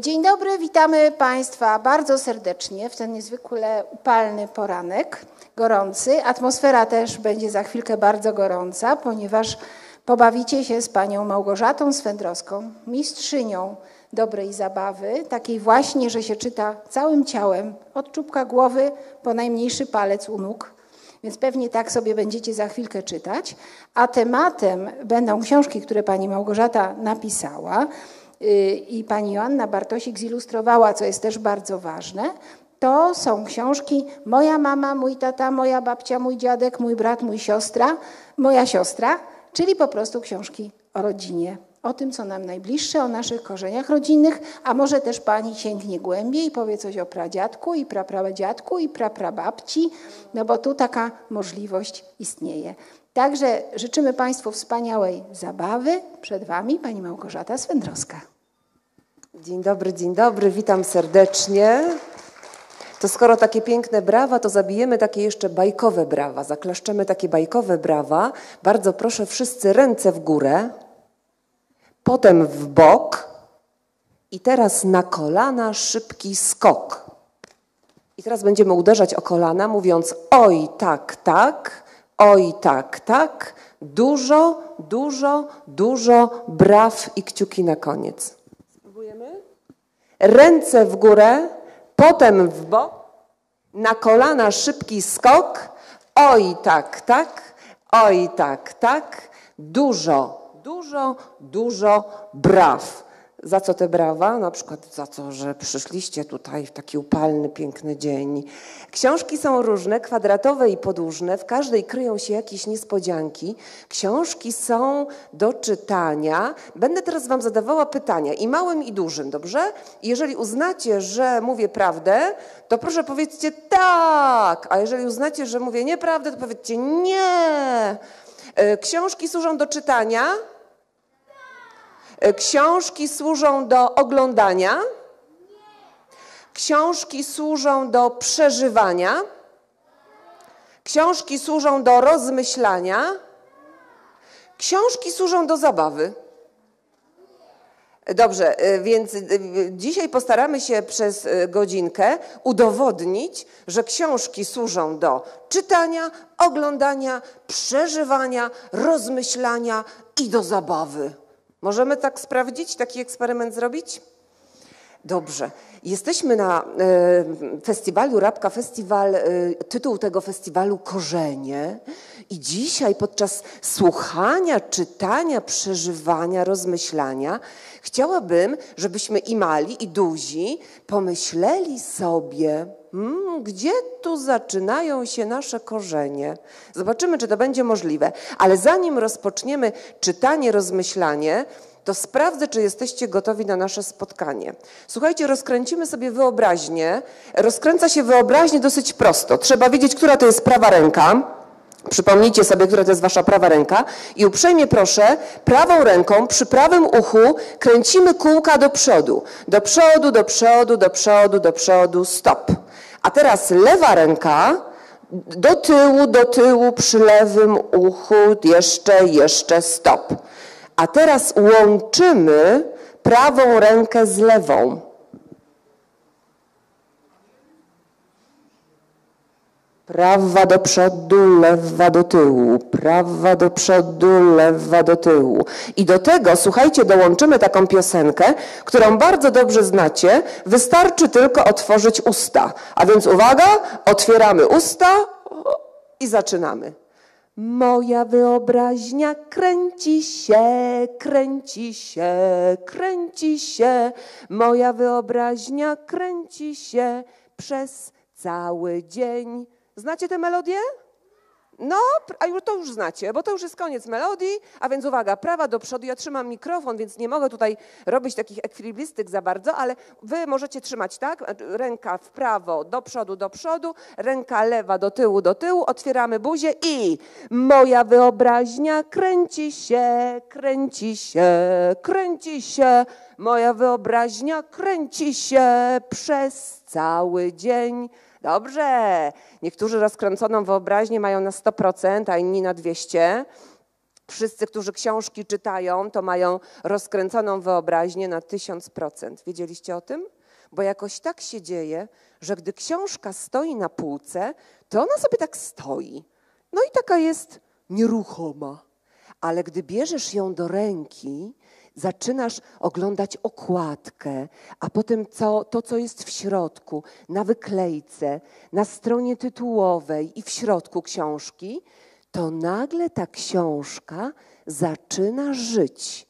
Dzień dobry, witamy Państwa bardzo serdecznie w ten niezwykle upalny poranek, gorący. Atmosfera też będzie za chwilkę bardzo gorąca, ponieważ pobawicie się z panią Małgorzatą Swędrowską, mistrzynią dobrej zabawy, takiej właśnie, że się czyta całym ciałem, od czubka głowy po najmniejszy palec u nóg. Więc pewnie tak sobie będziecie za chwilkę czytać. A tematem będą książki, które pani Małgorzata napisała y, i pani Joanna Bartosik zilustrowała, co jest też bardzo ważne. To są książki Moja mama, mój tata, moja babcia, mój dziadek, mój brat, mój siostra, moja siostra, czyli po prostu książki o rodzinie o tym, co nam najbliższe, o naszych korzeniach rodzinnych, a może też pani sięgnie głębiej i powie coś o pradziadku i prapradziadku i praprababci, no bo tu taka możliwość istnieje. Także życzymy Państwu wspaniałej zabawy. Przed Wami pani Małgorzata Swędrowska. Dzień dobry, dzień dobry, witam serdecznie. To skoro takie piękne brawa, to zabijemy takie jeszcze bajkowe brawa, zaklaszczemy takie bajkowe brawa. Bardzo proszę wszyscy ręce w górę potem w bok i teraz na kolana szybki skok. I teraz będziemy uderzać o kolana, mówiąc oj, tak, tak, oj, tak, tak, dużo, dużo, dużo braw i kciuki na koniec. Spróbujemy? Ręce w górę, potem w bok, na kolana szybki skok, oj, tak, tak, oj, tak, tak, dużo, dużo, dużo braw. Za co te brawa? Na przykład za to, że przyszliście tutaj w taki upalny, piękny dzień. Książki są różne, kwadratowe i podłużne. W każdej kryją się jakieś niespodzianki. Książki są do czytania. Będę teraz Wam zadawała pytania, i małym, i dużym, dobrze? Jeżeli uznacie, że mówię prawdę, to proszę powiedzcie tak, a jeżeli uznacie, że mówię nieprawdę, to powiedzcie nie. E, książki służą do czytania. E, książki służą do oglądania. Książki służą do przeżywania. Książki służą do rozmyślania. Książki służą do zabawy. Dobrze, e, więc e, dzisiaj postaramy się przez godzinkę udowodnić, że książki służą do czytania, oglądania, przeżywania, rozmyślania i do zabawy. Możemy tak sprawdzić, taki eksperyment zrobić? Dobrze. Jesteśmy na e, festiwalu Rabka Festiwal, e, tytuł tego festiwalu Korzenie. I dzisiaj podczas słuchania, czytania, przeżywania, rozmyślania chciałabym, żebyśmy i mali, i duzi pomyśleli sobie, hmm, gdzie tu zaczynają się nasze korzenie. Zobaczymy, czy to będzie możliwe. Ale zanim rozpoczniemy czytanie, rozmyślanie, to sprawdzę, czy jesteście gotowi na nasze spotkanie. Słuchajcie, rozkręcimy sobie wyobraźnię. Rozkręca się wyobraźnię dosyć prosto. Trzeba wiedzieć, która to jest prawa ręka. Przypomnijcie sobie, która to jest wasza prawa ręka i uprzejmie proszę, prawą ręką przy prawym uchu kręcimy kółka do przodu. Do przodu, do przodu, do przodu, do przodu, stop. A teraz lewa ręka do tyłu, do tyłu przy lewym uchu, jeszcze, jeszcze, stop. A teraz łączymy prawą rękę z lewą. Prawa do przodu, lewa do tyłu, prawa do przodu, lewa do tyłu. I do tego, słuchajcie, dołączymy taką piosenkę, którą bardzo dobrze znacie. Wystarczy tylko otworzyć usta. A więc uwaga, otwieramy usta i zaczynamy. Moja wyobraźnia kręci się, kręci się, kręci się. Moja wyobraźnia kręci się przez cały dzień. Znacie tę melodię? No, a już to już znacie, bo to już jest koniec melodii, a więc uwaga, prawa do przodu. Ja trzymam mikrofon, więc nie mogę tutaj robić takich ekwilibrystyk za bardzo, ale wy możecie trzymać tak, ręka w prawo, do przodu, do przodu, ręka lewa do tyłu, do tyłu, otwieramy buzię i moja wyobraźnia kręci się, kręci się, kręci się, moja wyobraźnia kręci się przez cały dzień. Dobrze. Niektórzy rozkręconą wyobraźnię mają na 100%, a inni na 200%. Wszyscy, którzy książki czytają, to mają rozkręconą wyobraźnię na 1000%. Wiedzieliście o tym? Bo jakoś tak się dzieje, że gdy książka stoi na półce, to ona sobie tak stoi. No i taka jest nieruchoma. Ale gdy bierzesz ją do ręki, zaczynasz oglądać okładkę, a potem co, to, co jest w środku, na wyklejce, na stronie tytułowej i w środku książki, to nagle ta książka zaczyna żyć.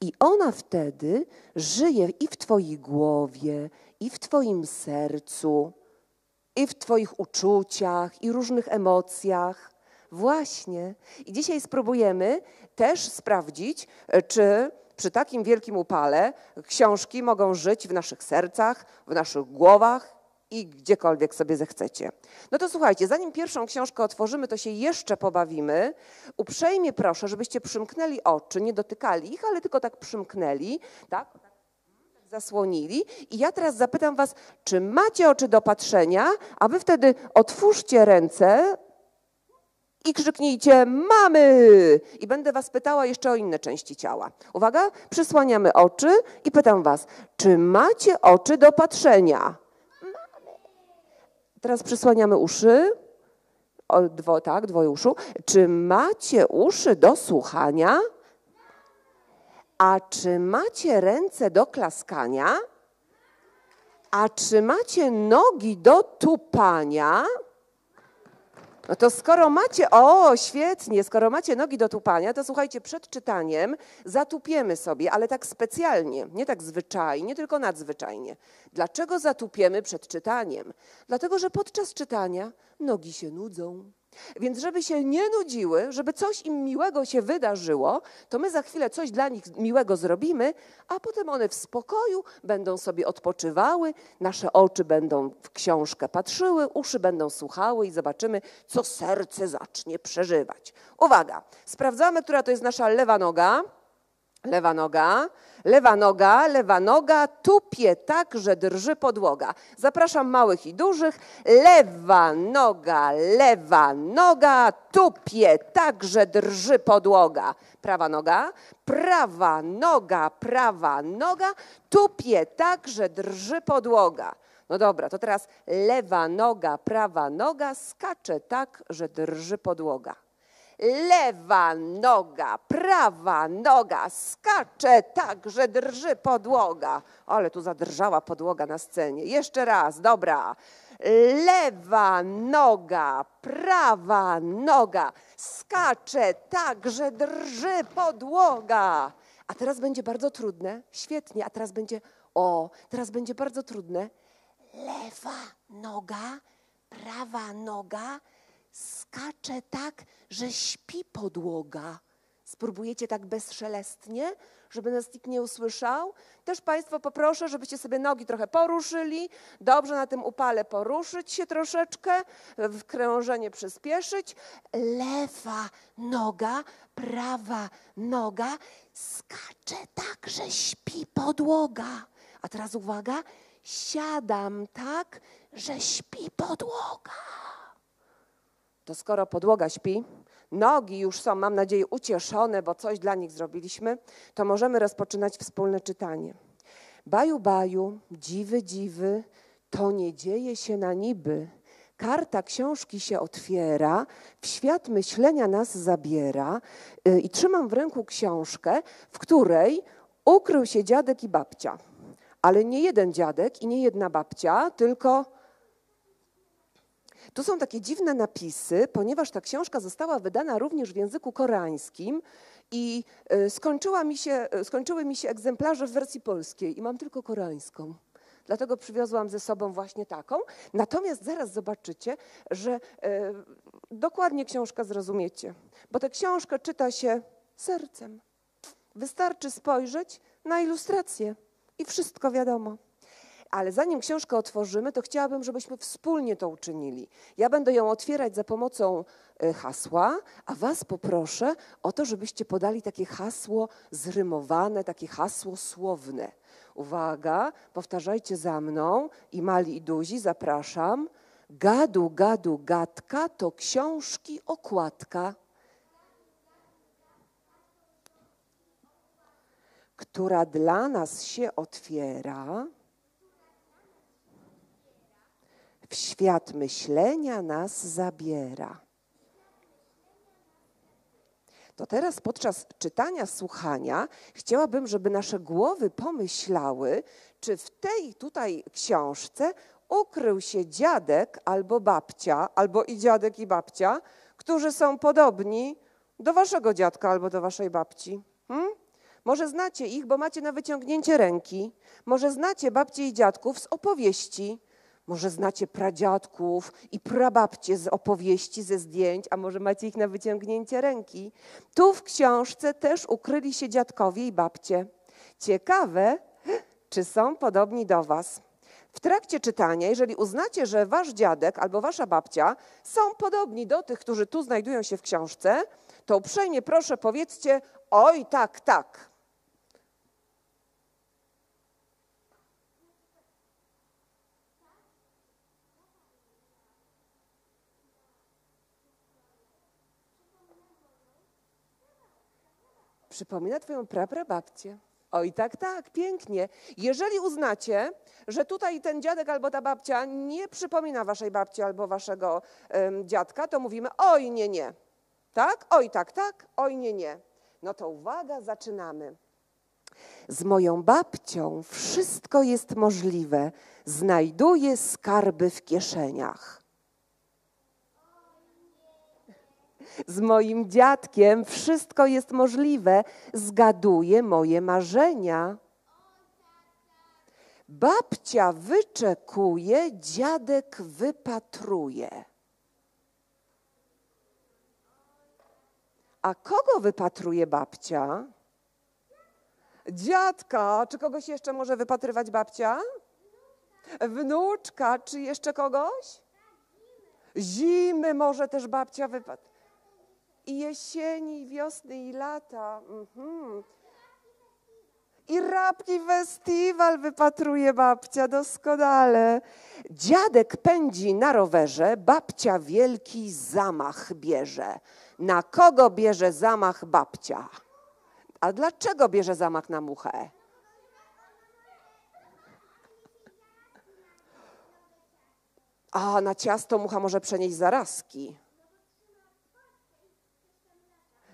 I ona wtedy żyje i w Twojej głowie, i w Twoim sercu, i w Twoich uczuciach, i różnych emocjach. Właśnie. I dzisiaj spróbujemy też sprawdzić, czy przy takim wielkim upale książki mogą żyć w naszych sercach, w naszych głowach i gdziekolwiek sobie zechcecie. No to słuchajcie, zanim pierwszą książkę otworzymy, to się jeszcze pobawimy. Uprzejmie proszę, żebyście przymknęli oczy, nie dotykali ich, ale tylko tak przymknęli, tak? Zasłonili. I ja teraz zapytam Was, czy macie oczy do patrzenia, a Wy wtedy otwórzcie ręce i krzyknijcie mamy! I będę Was pytała jeszcze o inne części ciała. Uwaga, przysłaniamy oczy i pytam Was, czy macie oczy do patrzenia? Teraz przysłaniamy uszy. O, dwo, tak, dwoje uszu. Czy macie uszy do słuchania? A czy macie ręce do klaskania? A czy macie nogi do tupania? No to skoro macie, o świetnie, skoro macie nogi do tupania, to słuchajcie, przed czytaniem zatupiemy sobie, ale tak specjalnie, nie tak zwyczajnie, tylko nadzwyczajnie. Dlaczego zatupiemy przed czytaniem? Dlatego, że podczas czytania nogi się nudzą. Więc żeby się nie nudziły, żeby coś im miłego się wydarzyło, to my za chwilę coś dla nich miłego zrobimy, a potem one w spokoju będą sobie odpoczywały, nasze oczy będą w książkę patrzyły, uszy będą słuchały i zobaczymy, co serce zacznie przeżywać. Uwaga, sprawdzamy, która to jest nasza lewa noga. Lewa noga, lewa noga, lewa noga, tupie tak, że drży podłoga. Zapraszam małych i dużych. Lewa noga, lewa noga, tupie tak, że drży podłoga. Prawa noga, prawa noga, prawa noga, tupie tak, że drży podłoga. No dobra, to teraz lewa noga, prawa noga skacze tak, że drży podłoga lewa noga, prawa noga skacze tak, że drży podłoga. Ale tu zadrżała podłoga na scenie. Jeszcze raz, dobra. Lewa noga, prawa noga skacze tak, że drży podłoga. A teraz będzie bardzo trudne. Świetnie, a teraz będzie, o, teraz będzie bardzo trudne. Lewa noga, prawa noga skacze tak, że śpi podłoga. Spróbujecie tak bezszelestnie, żeby nas nikt nie usłyszał. Też Państwo poproszę, żebyście sobie nogi trochę poruszyli, dobrze na tym upale poruszyć się troszeczkę, w krążenie przyspieszyć. Lewa noga, prawa noga skacze tak, że śpi podłoga. A teraz uwaga, siadam tak, że śpi podłoga to skoro podłoga śpi, nogi już są, mam nadzieję, ucieszone, bo coś dla nich zrobiliśmy, to możemy rozpoczynać wspólne czytanie. Baju, baju, dziwy, dziwy, to nie dzieje się na niby. Karta książki się otwiera, w świat myślenia nas zabiera y, i trzymam w ręku książkę, w której ukrył się dziadek i babcia. Ale nie jeden dziadek i nie jedna babcia, tylko tu są takie dziwne napisy, ponieważ ta książka została wydana również w języku koreańskim i e, skończyła mi się, e, skończyły mi się egzemplarze w wersji polskiej i mam tylko koreańską. Dlatego przywiozłam ze sobą właśnie taką. Natomiast zaraz zobaczycie, że e, dokładnie książkę zrozumiecie, bo tę książkę czyta się sercem. Wystarczy spojrzeć na ilustrację i wszystko wiadomo. Ale zanim książkę otworzymy, to chciałabym, żebyśmy wspólnie to uczynili. Ja będę ją otwierać za pomocą e, hasła, a Was poproszę o to, żebyście podali takie hasło zrymowane, takie hasło słowne. Uwaga, powtarzajcie za mną i mali i duzi, zapraszam. Gadu, gadu, gadka to książki okładka, która dla nas się otwiera, w świat myślenia nas zabiera. To teraz podczas czytania, słuchania chciałabym, żeby nasze głowy pomyślały, czy w tej tutaj książce ukrył się dziadek albo babcia, albo i dziadek i babcia, którzy są podobni do waszego dziadka albo do waszej babci. Hmm? Może znacie ich, bo macie na wyciągnięcie ręki. Może znacie babcie i dziadków z opowieści. Może znacie pradziadków i prababcie z opowieści, ze zdjęć, a może macie ich na wyciągnięcie ręki. Tu w książce też ukryli się dziadkowie i babcie. Ciekawe, czy są podobni do Was. W trakcie czytania, jeżeli uznacie, że wasz dziadek albo wasza babcia są podobni do tych, którzy tu znajdują się w książce, to uprzejmie proszę powiedzcie: Oj, tak, tak. Przypomina twoją praprababcię. Oj, tak, tak, pięknie. Jeżeli uznacie, że tutaj ten dziadek albo ta babcia nie przypomina waszej babci albo waszego em, dziadka, to mówimy oj, nie, nie. Tak? Oj, tak, tak, oj, nie, nie. No to uwaga, zaczynamy. Z moją babcią wszystko jest możliwe. Znajduję skarby w kieszeniach. Z moim dziadkiem wszystko jest możliwe. Zgaduję moje marzenia. Babcia wyczekuje, dziadek wypatruje. A kogo wypatruje babcia? Dziadka. Czy kogoś jeszcze może wypatrywać babcia? Wnuczka. Czy jeszcze kogoś? Zimy może też babcia wypatrywać. I jesieni, i wiosny, i lata. Mhm. I rabki festiwal wypatruje babcia doskonale. Dziadek pędzi na rowerze, babcia wielki zamach bierze. Na kogo bierze zamach babcia? A dlaczego bierze zamach na muchę? A na ciasto mucha może przenieść zarazki.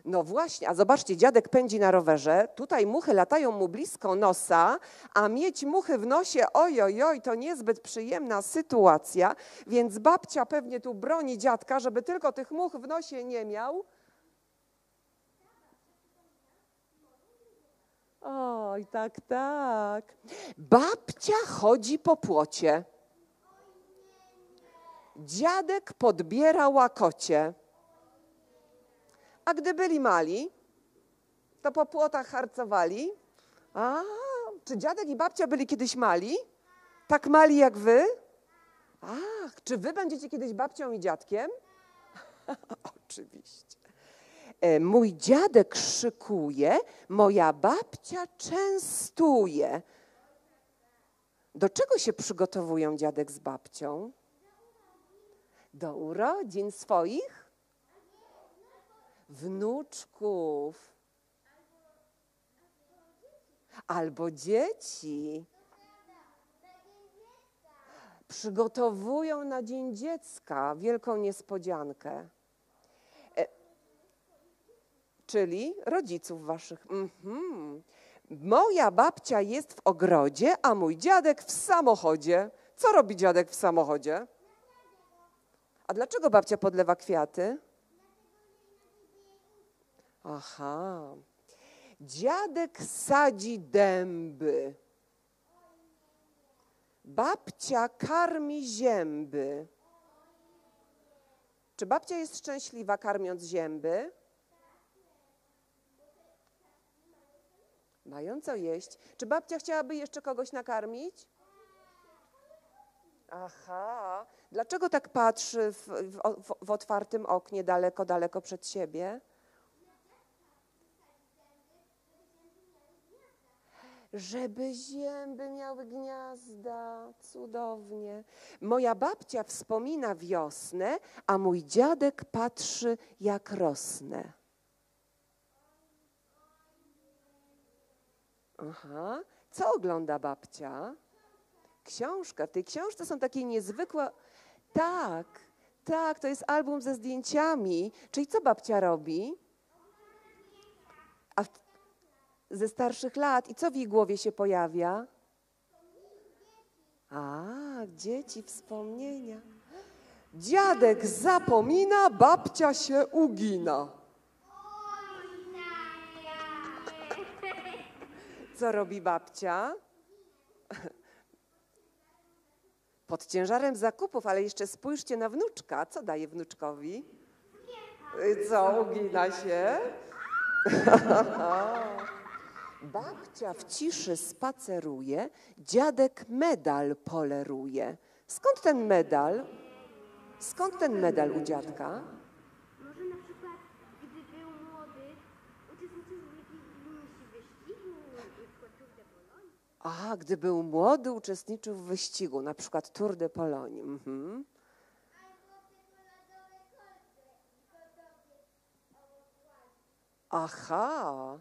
No właśnie, a zobaczcie, dziadek pędzi na rowerze, tutaj muchy latają mu blisko nosa, a mieć muchy w nosie, oj, oj, oj, to niezbyt przyjemna sytuacja, więc babcia pewnie tu broni dziadka, żeby tylko tych much w nosie nie miał. Oj, tak, tak. Babcia chodzi po płocie. Dziadek podbiera łakocie. A gdy byli mali, to po płotach harcowali. A, czy dziadek i babcia byli kiedyś mali? Tak mali jak wy? Ach, czy wy będziecie kiedyś babcią i dziadkiem? Oczywiście. E, Mój dziadek szykuje, moja babcia częstuje. Do czego się przygotowują dziadek z babcią? Do urodzin swoich? Wnuczków. Albo dzieci. Przygotowują na Dzień Dziecka wielką niespodziankę. E, Czyli rodziców waszych. Mhm. Moja babcia jest w ogrodzie, a mój dziadek w samochodzie. Co robi dziadek w samochodzie? A dlaczego babcia podlewa kwiaty? Aha. Dziadek sadzi dęby. Babcia karmi zięby. Czy babcia jest szczęśliwa karmiąc zięby? Mają co jeść. Czy babcia chciałaby jeszcze kogoś nakarmić? Aha. Dlaczego tak patrzy w, w, w, w otwartym oknie daleko, daleko przed siebie? Żeby zięby miały gniazda. Cudownie. Moja babcia wspomina wiosnę, a mój dziadek patrzy, jak rosnę. Aha. Co ogląda babcia? Książka. W tej książce są takie niezwykłe. Tak, tak, to jest album ze zdjęciami. Czyli co babcia robi? A w, ze starszych lat. I co w jej głowie się pojawia? A, dzieci, wspomnienia. Dziadek zapomina, babcia się ugina. Co robi babcia? Pod ciężarem zakupów, ale jeszcze spójrzcie na wnuczka. Co daje wnuczkowi? Co, ugina się? Babcia w ciszy spaceruje, dziadek medal poleruje. Skąd ten medal? Skąd ten medal u dziadka? Może na przykład, gdy był młody, uczestniczył w jakimś wyścigu, na przykład Tour de Pologne. A, gdy był młody, uczestniczył w wyścigu, na przykład Tour de Pologne. Mhm. Aha,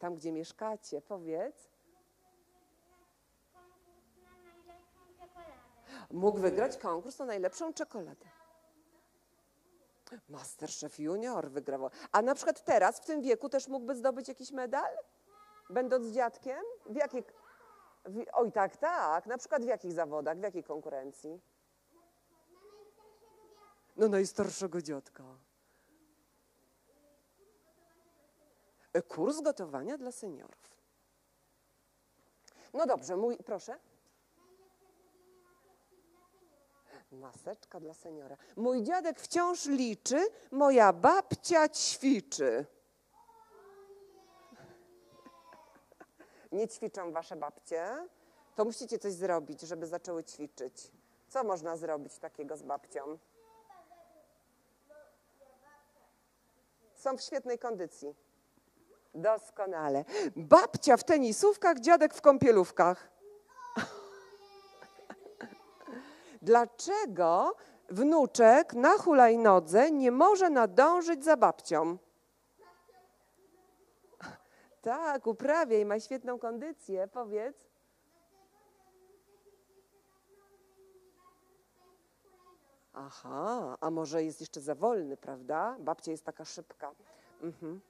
tam gdzie mieszkacie, powiedz. Mógł wygrać konkurs na najlepszą czekoladę. Masterchef Junior wygrał. A na przykład teraz, w tym wieku, też mógłby zdobyć jakiś medal? Będąc dziadkiem? W jakiej... W... Oj, tak, tak. Na przykład w jakich zawodach, w jakiej konkurencji? No najstarszego dziadka. E, Kurs gotowania dla seniorów. No dobrze, mój, proszę. Maseczka dla seniora. Mój dziadek wciąż liczy, moja babcia ćwiczy. Nie ćwiczą wasze babcie? To musicie coś zrobić, żeby zaczęły ćwiczyć. Co można zrobić takiego z babcią? Są w świetnej kondycji. Doskonale. Babcia w tenisówkach, dziadek w kąpielówkach. Dlaczego wnuczek na hulajnodze nie może nadążyć za babcią? Tak, uprawia i ma świetną kondycję. Powiedz. Aha, a może jest jeszcze za wolny, prawda? Babcia jest taka szybka. Mhm.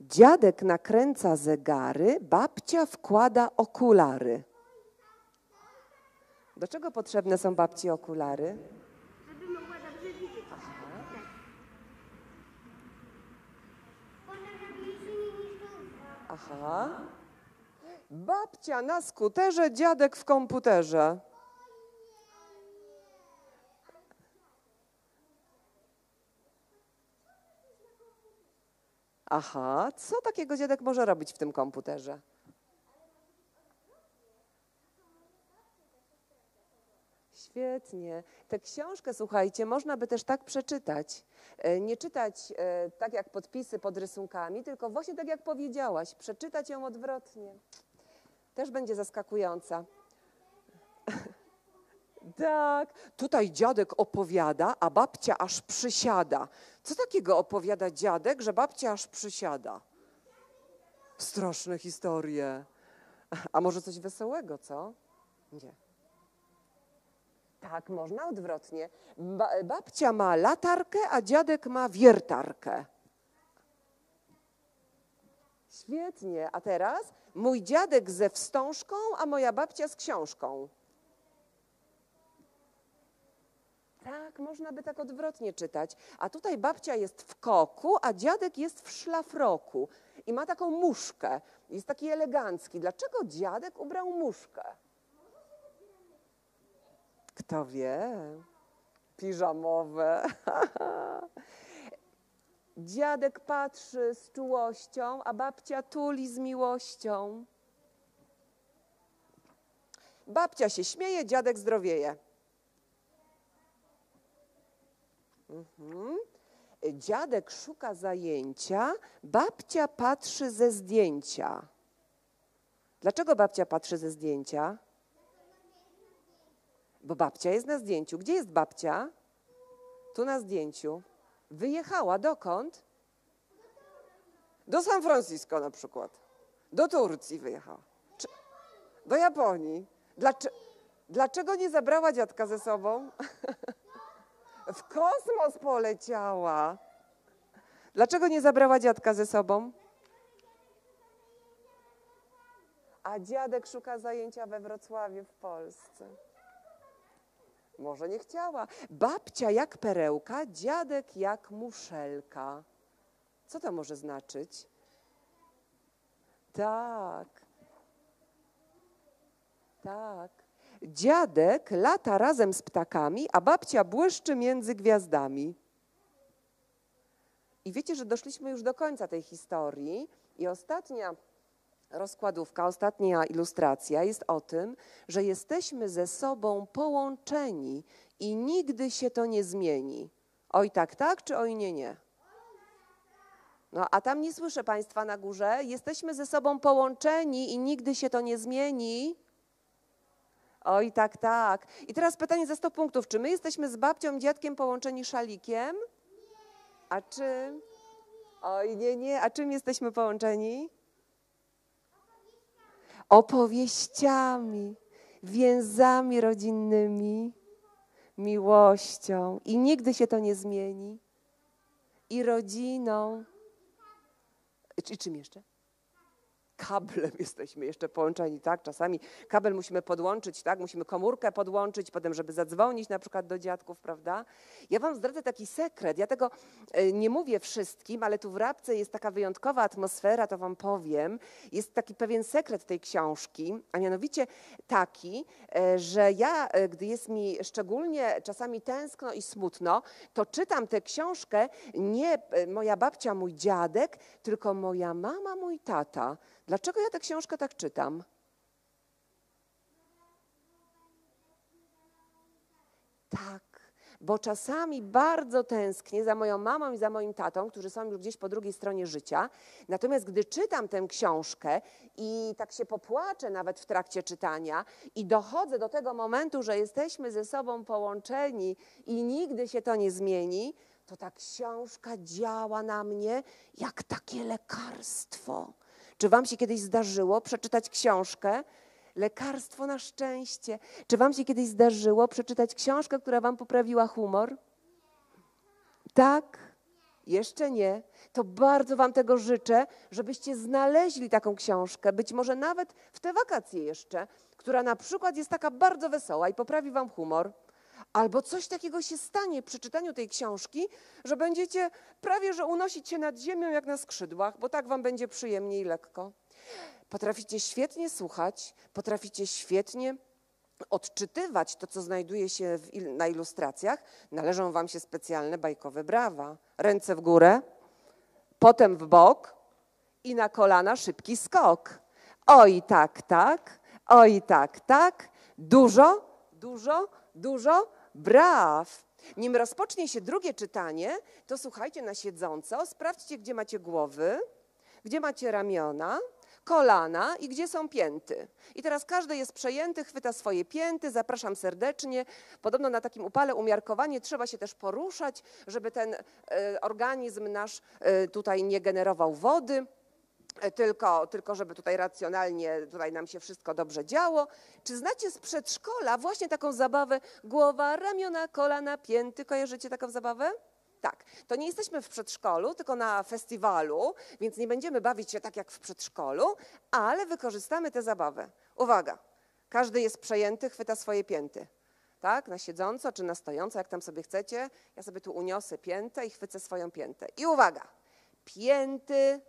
Dziadek nakręca zegary, babcia wkłada okulary. Do czego potrzebne są babci okulary? Żeby mogła dobrze widzieć. Aha. Babcia na skuterze, dziadek w komputerze. Aha, co takiego dziadek może robić w tym komputerze? Świetnie. Tę książkę, słuchajcie, można by też tak przeczytać. E, Nie czytać e, tak jak podpisy pod rysunkami, tylko właśnie tak jak powiedziałaś, przeczytać ją odwrotnie. Też będzie zaskakująca. Tak, tutaj dziadek opowiada, a babcia aż przysiada. Co takiego opowiada dziadek, że babcia aż przysiada? Straszne historie. A może coś wesołego, co? Nie. Tak, można odwrotnie. Ba babcia ma latarkę, a dziadek ma wiertarkę. Świetnie. A teraz mój dziadek ze wstążką, a moja babcia z książką. Tak, można by tak odwrotnie czytać. A tutaj babcia jest w koku, a dziadek jest w szlafroku i ma taką muszkę. Jest taki elegancki. Dlaczego dziadek ubrał muszkę? Kto wie? Piżamowe. Dziadek patrzy z czułością, a babcia tuli z miłością. Babcia się śmieje, dziadek zdrowieje. Mhm. Dziadek szuka zajęcia, babcia patrzy ze zdjęcia. Dlaczego babcia patrzy ze zdjęcia? Bo babcia jest na zdjęciu. Gdzie jest babcia? Tu na zdjęciu. Wyjechała dokąd? Do San Francisco na przykład. Do Turcji wyjechała. Czy, do Japonii. Dlaczego, dlaczego nie zabrała dziadka ze sobą? w kosmos poleciała. Dlaczego nie zabrała dziadka ze sobą? A dziadek szuka zajęcia we Wrocławiu w Polsce. Może nie chciała. Babcia jak perełka, dziadek jak muszelka. Co to może znaczyć? Tak. Tak. Dziadek lata razem z ptakami, a babcia błyszczy między gwiazdami. I wiecie, że doszliśmy już do końca tej historii i ostatnia rozkładówka, ostatnia ilustracja jest o tym, że jesteśmy ze sobą połączeni i nigdy się to nie zmieni. Oj tak, tak, czy oj nie, nie? No a tam nie słyszę Państwa na górze. Jesteśmy ze sobą połączeni i nigdy się to nie zmieni. Oj tak, tak. I teraz pytanie za 100 punktów. Czy my jesteśmy z babcią i dziadkiem połączeni szalikiem? A czym? Oj nie, nie. A czym jesteśmy połączeni? opowieściami, więzami rodzinnymi, miłością i nigdy się to nie zmieni. I rodziną. I czym jeszcze? Kablem jesteśmy jeszcze połączeni, tak? Czasami kabel musimy podłączyć, tak? Musimy komórkę podłączyć, potem, żeby zadzwonić na przykład do dziadków, prawda? Ja wam zdradzę taki sekret. Ja tego e, nie mówię wszystkim, ale tu w Rabce jest taka wyjątkowa atmosfera, to wam powiem. Jest taki pewien sekret tej książki, a mianowicie taki, e, że ja, e, gdy jest mi szczególnie czasami tęskno i smutno, to czytam tę książkę nie moja babcia, mój dziadek, tylko moja mama, mój tata. Dlaczego ja tę książkę tak czytam? Tak, bo czasami bardzo tęsknię za moją mamą i za moim tatą, którzy są już gdzieś po drugiej stronie życia. Natomiast gdy czytam tę książkę i tak się popłaczę nawet w trakcie czytania i dochodzę do tego momentu, że jesteśmy ze sobą połączeni i nigdy się to nie zmieni, to ta książka działa na mnie jak takie lekarstwo. Czy Wam się kiedyś zdarzyło przeczytać książkę? Lekarstwo na szczęście. Czy Wam się kiedyś zdarzyło przeczytać książkę, która Wam poprawiła humor? Tak? Jeszcze nie. To bardzo Wam tego życzę, żebyście znaleźli taką książkę, być może nawet w te wakacje jeszcze, która na przykład jest taka bardzo wesoła i poprawi Wam humor. Albo coś takiego się stanie przy czytaniu tej książki, że będziecie prawie że unosić się nad ziemią jak na skrzydłach, bo tak wam będzie przyjemnie i lekko. Potraficie świetnie słuchać, potraficie świetnie odczytywać to, co znajduje się il na ilustracjach. Należą wam się specjalne bajkowe brawa. Ręce w górę, potem w bok i na kolana szybki skok. Oj tak, tak, oj tak, tak, dużo, dużo, dużo, braw. Nim rozpocznie się drugie czytanie, to słuchajcie na siedząco, sprawdźcie, gdzie macie głowy, gdzie macie ramiona, kolana i gdzie są pięty. I teraz każdy jest przejęty, chwyta swoje pięty, zapraszam serdecznie. Podobno na takim upale umiarkowanie trzeba się też poruszać, żeby ten e, organizm nasz e, tutaj nie generował wody. E, tylko, tylko żeby tutaj racjonalnie tutaj nam się wszystko dobrze działo. Czy znacie z przedszkola właśnie taką zabawę głowa, ramiona, kolana, pięty? Kojarzycie taką zabawę? Tak, to nie jesteśmy w przedszkolu, tylko na festiwalu, więc nie będziemy bawić się tak jak w przedszkolu, ale wykorzystamy tę zabawę. Uwaga, każdy jest przejęty, chwyta swoje pięty. Tak, na siedząco czy na stojąco, jak tam sobie chcecie. Ja sobie tu uniosę piętę i chwycę swoją piętę. I uwaga, pięty,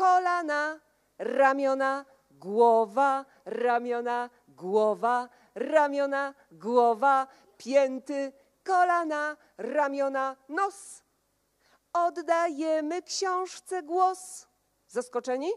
kolana, ramiona, głowa, ramiona, głowa, ramiona, głowa, pięty, kolana, ramiona, nos. Oddajemy książce głos. Zaskoczeni?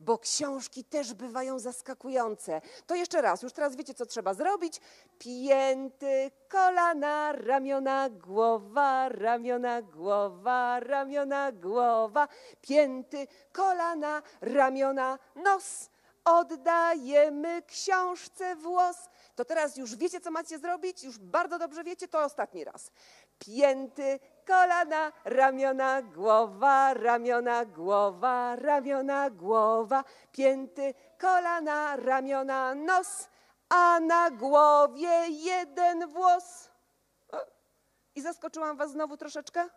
Bo książki też bywają zaskakujące. To jeszcze raz, już teraz wiecie, co trzeba zrobić. Pięty, kolana, ramiona, głowa, ramiona, głowa, ramiona, głowa. Pięty, kolana, ramiona, nos. Oddajemy książce włos. To teraz już wiecie, co macie zrobić? Już bardzo dobrze wiecie, to ostatni raz. Pięty, kolana, ramiona, głowa, ramiona, głowa, ramiona, głowa. Pięty, kolana, ramiona, nos, a na głowie jeden włos. I zaskoczyłam was znowu troszeczkę?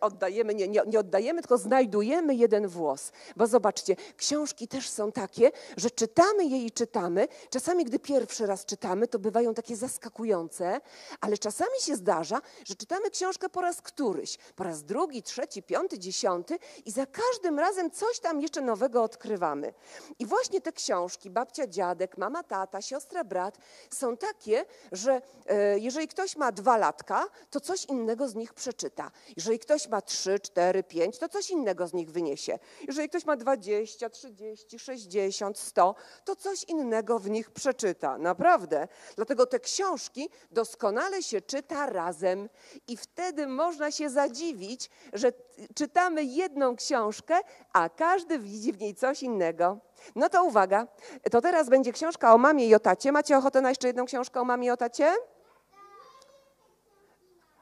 Oddajemy, nie, nie, nie oddajemy, tylko znajdujemy jeden włos. Bo zobaczcie, książki też są takie, że czytamy je i czytamy. Czasami, gdy pierwszy raz czytamy, to bywają takie zaskakujące, ale czasami się zdarza, że czytamy książkę po raz któryś, po raz drugi, trzeci, piąty, dziesiąty i za każdym razem coś tam jeszcze nowego odkrywamy. I właśnie te książki, babcia, dziadek, mama, tata, siostra, brat, są takie, że e, jeżeli ktoś ma dwa latka, to coś innego z nich przeczyta. Jeżeli ktoś ma trzy, cztery, pięć, to coś innego z nich wyniesie. Jeżeli ktoś ma 20, 30, 60, 100, to coś innego w nich przeczyta. Naprawdę. Dlatego te książki doskonale się czyta razem i wtedy można się zadziwić, że czytamy jedną książkę, a każdy widzi w niej coś innego. No to uwaga, to teraz będzie książka o mamie i o tacie. Macie ochotę na jeszcze jedną książkę o mamie i o tacie?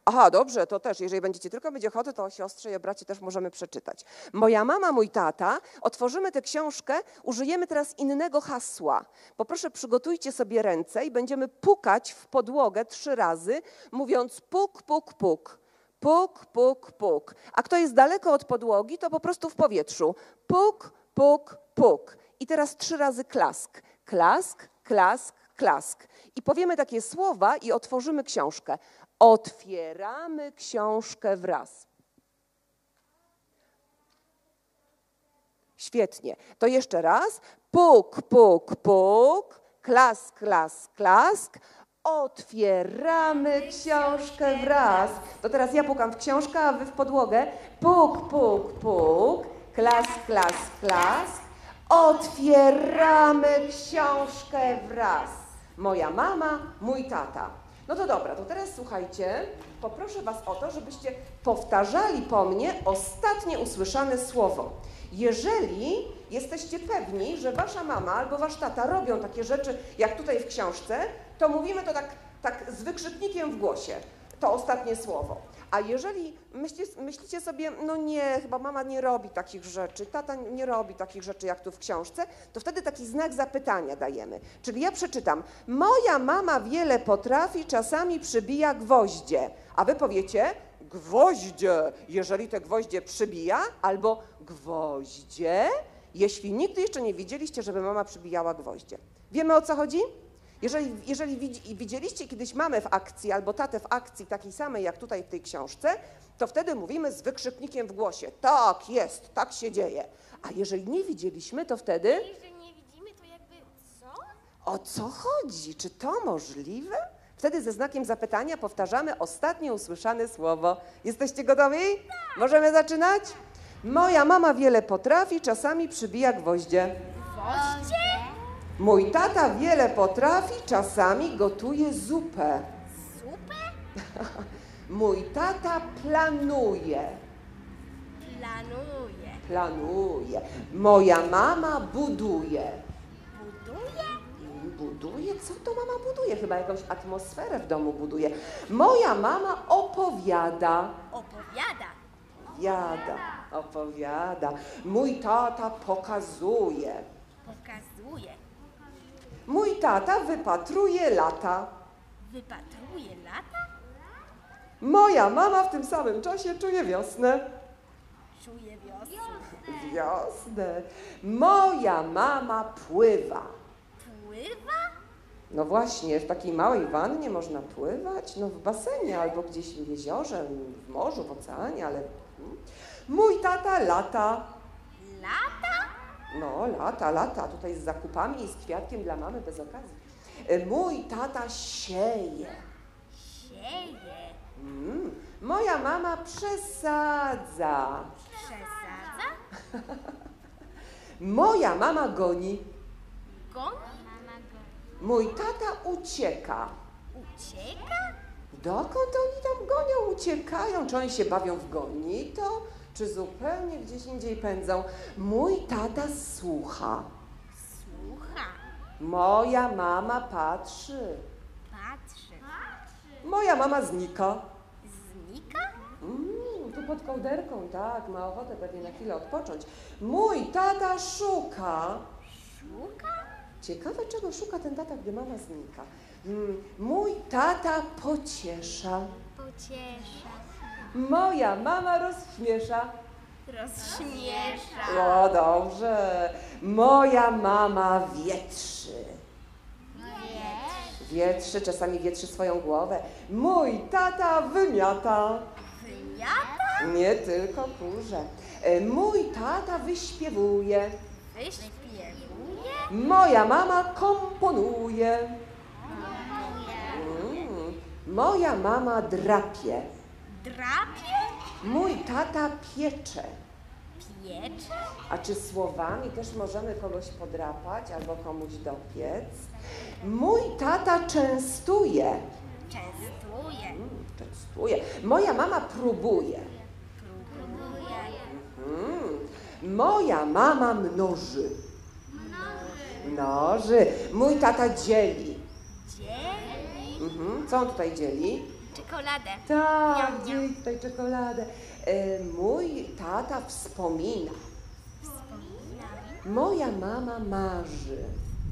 Aha, dobrze, to też. Jeżeli będziecie tylko mieć ochotę, to o siostrze i o bracie też możemy przeczytać. Moja mama, mój tata, otworzymy tę książkę, użyjemy teraz innego hasła. Poproszę, przygotujcie sobie ręce i będziemy pukać w podłogę trzy razy, mówiąc puk, puk, puk. Puk, puk, puk. A kto jest daleko od podłogi, to po prostu w powietrzu. Puk, puk, puk. I teraz trzy razy klask. Klask, klask, klask. I powiemy takie słowa i otworzymy książkę. Otwieramy książkę wraz. Świetnie. To jeszcze raz. Puk, puk, puk. Klask, klask, klask. Otwieramy książkę wraz. To teraz ja pukam w książkę, a wy w podłogę. Puk, puk, puk. Klask, klask, klask. Otwieramy książkę wraz. Moja mama, mój tata. No to dobra, to teraz słuchajcie, poproszę Was o to, żebyście powtarzali po mnie ostatnie usłyszane słowo. Jeżeli jesteście pewni, że Wasza mama albo Wasz tata robią takie rzeczy, jak tutaj w książce, to mówimy to tak, tak z wykrzyknikiem w głosie, to ostatnie słowo. A jeżeli myślicie, myślicie sobie, no nie, chyba mama nie robi takich rzeczy, tata nie robi takich rzeczy jak tu w książce, to wtedy taki znak zapytania dajemy. Czyli ja przeczytam, moja mama wiele potrafi, czasami przybija gwoździe. A wy powiecie, gwoździe, jeżeli te gwoździe przybija, albo gwoździe, jeśli nigdy jeszcze nie widzieliście, żeby mama przybijała gwoździe. Wiemy o co chodzi? Jeżeli, jeżeli widzi- widzieliście kiedyś mamę w akcji albo tatę w akcji takiej samej jak tutaj w tej książce, to wtedy mówimy z wykrzyknikiem w głosie. Tak jest, tak się dzieje. A jeżeli nie widzieliśmy, to wtedy Jeżeli nie widzimy, to jakby co? o co chodzi? Czy to możliwe? Wtedy ze znakiem zapytania powtarzamy ostatnie usłyszane słowo. Jesteście gotowi? Możemy zaczynać? Moja mama wiele potrafi, czasami przybija gwoździe. Gwoździe? Mój tata wiele potrafi, czasami gotuje zupę. Zupę? Mój tata planuje. Planuje. Planuje. Moja mama buduje. Buduje? Buduje? Co to mama buduje? Chyba jakąś atmosferę w domu buduje. Moja mama opowiada. Opowiada. Jada, opowiada. Mój tata pokazuje. Pokazuje. Mój tata wypatruje lata. Wypatruje lata? Moja mama w tym samym czasie czuje wiosnę. Czuje wiosnę. Wiosnę. Moja mama pływa. Pływa? No właśnie, w takiej małej wannie można pływać, no w basenie albo gdzieś w jeziorze, w morzu, w oceanie, ale... mm. Mój tata lata. Lata? No, lata, lata, tutaj z zakupami i z kwiatkiem dla mamy bez okazji. E, Mój tata sieje. Sieje. Mm. Moja mama przesadza. Przesadza? Moja mama goni. Goni? Mój tata ucieka. Ucieka? Dokąd oni tam gonią, uciekają? Czy oni się bawią w gonito? Czy zupełnie gdzieś indziej pędzą? Mój tata słucha. Słucha. Moja mama patrzy. Patrzy. Moja mama znika. Znika? Mm, tu pod kołderką, tak, ma ochotę pewnie na chwilę odpocząć. Mój tata szuka. Szuka? Ciekawe, czego szuka ten tata, gdy mama znika. Mm, mój tata pociesza. Pociesza. Moja mama rozśmiesza. Rozśmiesza. O, dobrze. Moja mama wietrzy. Wietrzy, czasami wietrzy swoją głowę. Mój tata wymiata. Wymiata? Nie tylko kurze. E, Mój tata wyśpiewuje. Wyśpiewuje. Moja mama komponuje. Mm. Moja mama drapie. Drapie? Mój tata piecze. Piecze? A czy słowami też możemy kogoś podrapać albo komuś dopiec? Mój tata częstuje. Częstuje. Mm, Częstuje. Moja mama próbuje. Próbuje. Mm. Moja mama mnoży. Mnoży. Mój tata dzieli. Dzieli. Mhm. Co on tutaj dzieli? Czekoladę. Tak, Niam, niam. tutaj czekoladę. E, mój tata wspomina. Wspomina. Moja mama marzy.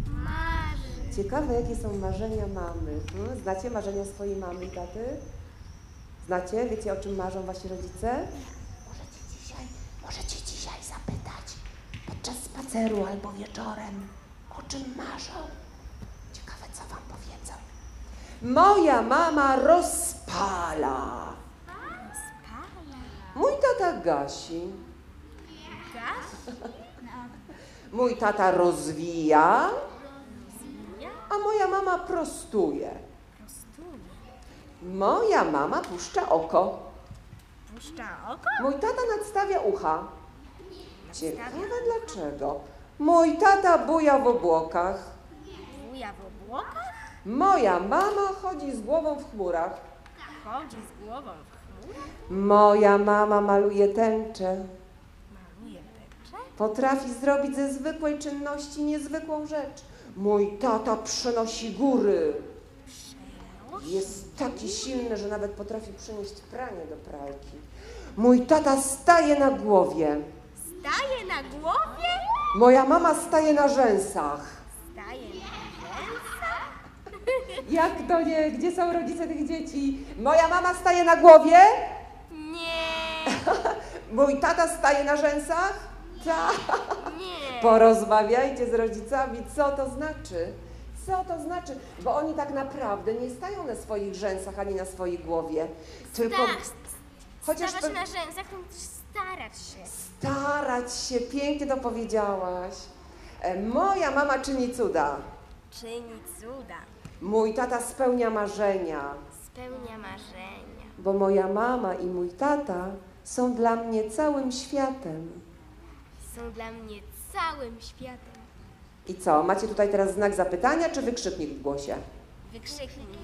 Marzy. Ciekawe, jakie są marzenia mamy. Hmm? Znacie marzenia swojej mamy i taty? Znacie? Wiecie, o czym marzą wasi rodzice? Możecie dzisiaj, możecie dzisiaj zapytać podczas spaceru albo wieczorem, o czym marzą. Ciekawe, co wam powiedzą. Moja mama rozpala. Spala. Mój tata gasi. Mój tata rozwija, a moja mama prostuje. Prostuje. Moja mama puszcza oko. Puszcza oko? Mój tata nadstawia ucha. Ciekawe dlaczego. Mój tata buja w obłokach. Buja w obłokach? Moja mama chodzi z głową w chmurach. Chodzi z głową w chmurę? Moja mama maluje tęczę. Maluje pecze? Potrafi zrobić ze zwykłej czynności niezwykłą rzecz. Mój tata przenosi góry. Jest taki silny, że nawet potrafi przynieść pranie do pralki. Mój tata staje na głowie. Staje na głowie? Moja mama staje na rzęsach. Jak to nie? Gdzie są rodzice tych dzieci? Moja mama staje na głowie? Nie, Mój tata staje na rzęsach? Tak. nie. Porozmawiajcie z rodzicami, co to znaczy. Co to znaczy? Bo oni tak naprawdę nie stają na swoich rzęsach ani na swojej głowie. Tylko chociaż stawać pe- na rzęsach, to też starać się. starać się, pięknie to powiedziałaś. E, Moja mama czyni cuda. Czyni cuda. Mój tata spełnia marzenia. Spełnia marzenia. bo moja mama i mój tata są dla mnie całym światem. Są dla mnie całym światem. I co, macie tutaj teraz znak zapytania czy wykrzyknik w głosie? Wykrzyknik.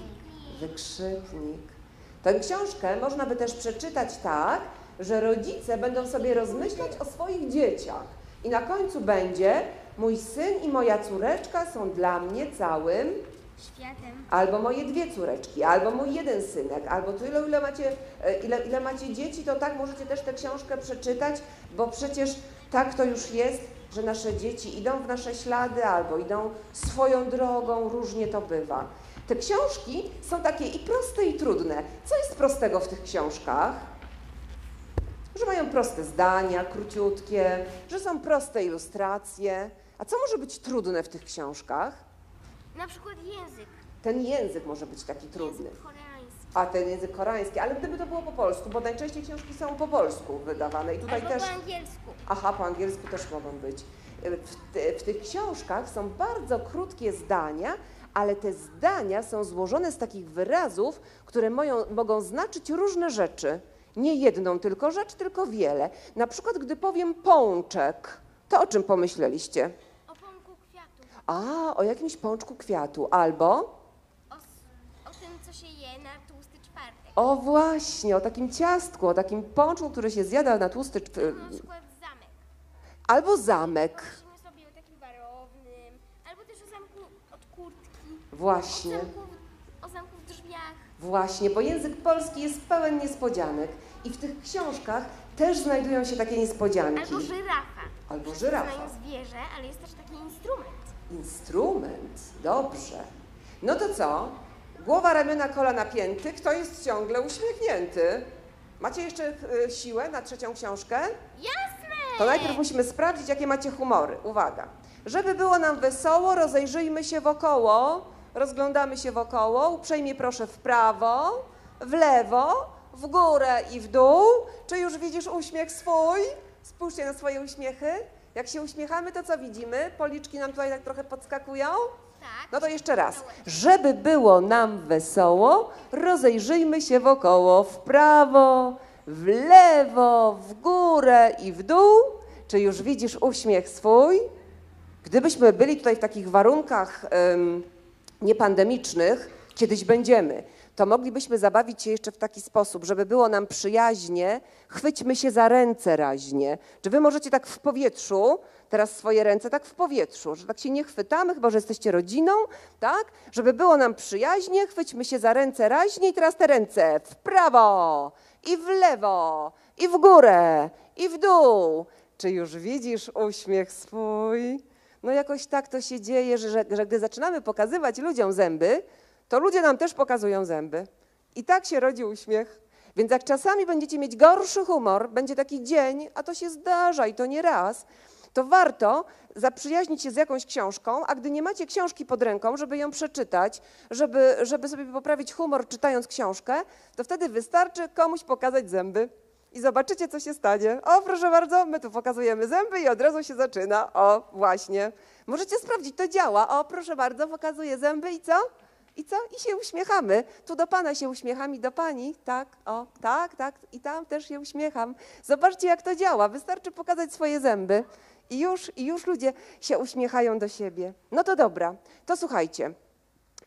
Wykrzyknik. Tę książkę można by też przeczytać tak, że rodzice będą sobie rozmyślać o swoich dzieciach. I na końcu będzie: Mój syn i moja córeczka są dla mnie całym, Światem. albo moje dwie córeczki, albo mój jeden synek, albo tyle, ile macie, e, ile, ile macie dzieci, to tak możecie też tę książkę przeczytać, bo przecież tak to już jest, że nasze dzieci idą w nasze ślady albo idą swoją drogą, różnie to bywa. Te książki są takie i proste, i trudne. Co jest prostego w tych książkach? Że mają proste zdania, króciutkie, że są proste ilustracje. A co może być trudne w tych książkach? Na przykład język. Ten język może być taki trudny. Język koreański. A ten język koreański, ale gdyby to było po polsku, bo najczęściej książki są po polsku wydawane i tutaj Albo też. po angielsku. Aha, po angielsku też mogą być. W, ty, w tych książkach są bardzo krótkie zdania, ale te zdania są złożone z takich wyrazów, które moją, mogą znaczyć różne rzeczy. Nie jedną tylko rzecz, tylko wiele. Na przykład, gdy powiem pączek, To o czym pomyśleliście? A, o jakimś pączku kwiatu albo O, o tym, co się je na tłusty czwartek. o właśnie, o takim ciastku, o takim pączku, który się zjada na tłusty czw- Na przykład zamek. albo zamek. Pomyślimy sobie o takim warownym, albo też o zamku od kurtki. Właśnie. O zamku, o zamku w drzwiach. Właśnie, bo język polski jest pełen niespodzianek i w tych książkach też znajdują się takie niespodzianki. Albo żyrafa. Albo Wszyscy żyrafa. znają zwierzę, ale jest też taki instrument. Instrument, dobrze. No to co? Głowa, ramiona, kolana, pięty. Kto jest ciągle uśmiechnięty? Macie jeszcze e, siłę na trzecią książkę? Jasne! To najpierw musimy sprawdzić, jakie macie humory. Uwaga. Żeby było nam wesoło, rozejrzyjmy się wokoło, rozglądamy się wokoło, uprzejmie proszę w prawo, w lewo, w górę i w dół. Czy już widzisz uśmiech swój? Spójrzcie na swoje uśmiechy. Jak się uśmiechamy, to co widzimy? Policzki nam tutaj tak trochę podskakują. Tak. No to jeszcze raz. Żeby było nam wesoło, rozejrzyjmy się wokoło, w prawo, w lewo, w górę i w dół. Czy już widzisz uśmiech swój? Gdybyśmy byli tutaj w takich warunkach em, niepandemicznych, kiedyś będziemy, to moglibyśmy zabawić się jeszcze w taki sposób, żeby było nam przyjaźnie, chwyćmy się za ręce raźnie. Czy wy możecie tak w powietrzu, teraz swoje ręce tak w powietrzu, że tak się nie chwytamy, chyba że jesteście rodziną, tak? Żeby było nam przyjaźnie, chwyćmy się za ręce raźnie i teraz te ręce w prawo i w lewo i w górę i w dół. Czy już widzisz uśmiech swój? No jakoś tak to się dzieje, że, że, że gdy zaczynamy pokazywać ludziom zęby, to ludzie nam też pokazują zęby. I tak się rodzi uśmiech. Więc jak czasami będziecie mieć gorszy humor, będzie taki dzień, a to się zdarza i to nie raz, to warto zaprzyjaźnić się z jakąś książką, a gdy nie macie książki pod ręką, żeby ją przeczytać, żeby, żeby sobie poprawić humor czytając książkę, to wtedy wystarczy komuś pokazać zęby. I zobaczycie, co się stanie. O, proszę bardzo, my tu pokazujemy zęby i od razu się zaczyna. O, właśnie. Możecie sprawdzić, to działa. O, proszę bardzo, pokazuję zęby i co? I co? I się uśmiechamy. Tu do pana się uśmiecham i do pani. Tak, o, tak, tak. I tam też się uśmiecham. Zobaczcie, jak to działa. Wystarczy pokazać swoje zęby. I już, i już ludzie się uśmiechają do siebie. No to dobra, to słuchajcie.